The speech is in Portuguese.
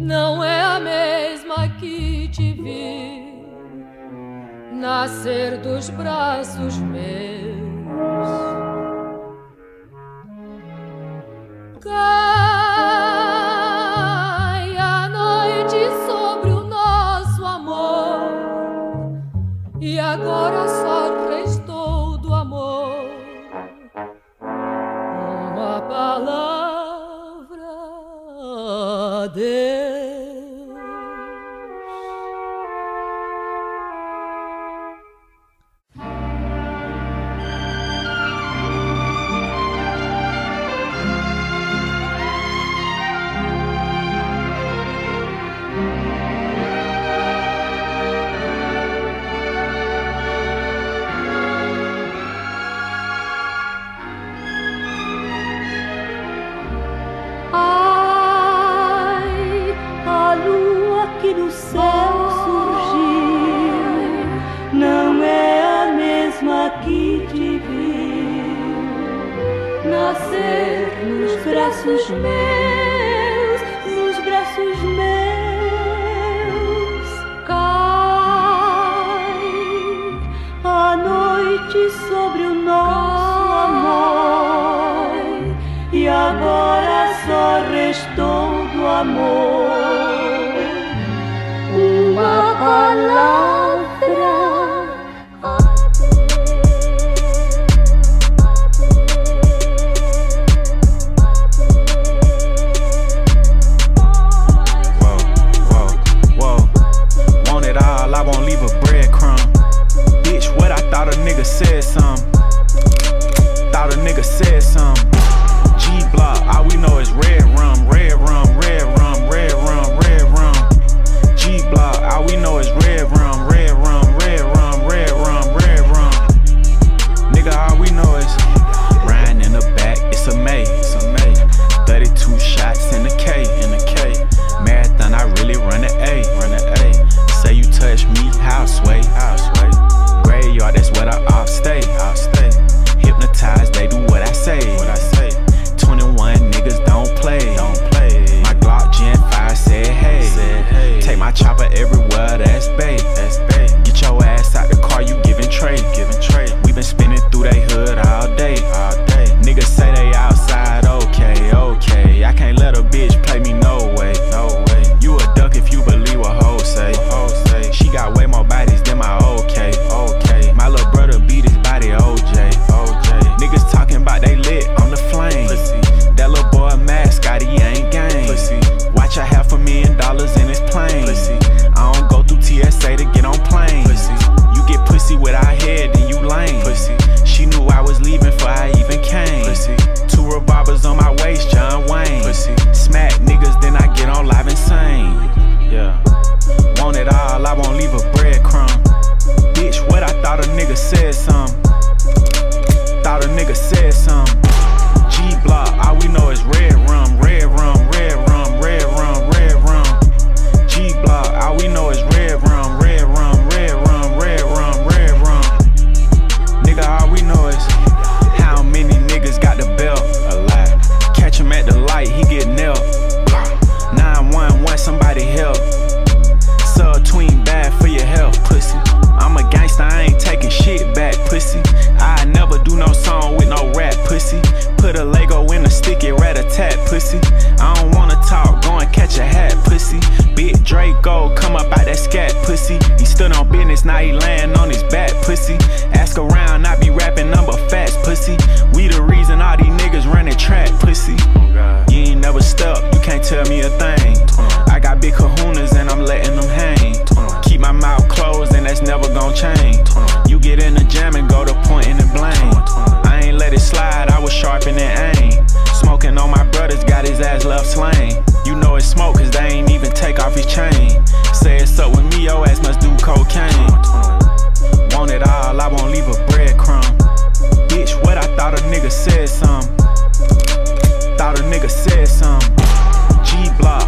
não é a mesma que te vi nascer dos braços meus. que te viu nascer nos braços meus, nos braços meus. Cai a noite sobre o nosso amor e agora só restou do amor uma palavra. nigga said something. nigga said something. pussy. I don't wanna talk, go and catch a hat, pussy. Big Draco, come up out that scat, pussy. He stood on business, now he laying on his back, pussy. up slain. You know it's smoke cause they ain't even take off his chain. Say it's up with me, your ass must do cocaine. Want it all, I won't leave a breadcrumb. Bitch, what I thought a nigga said some. Thought a nigga said some. G block,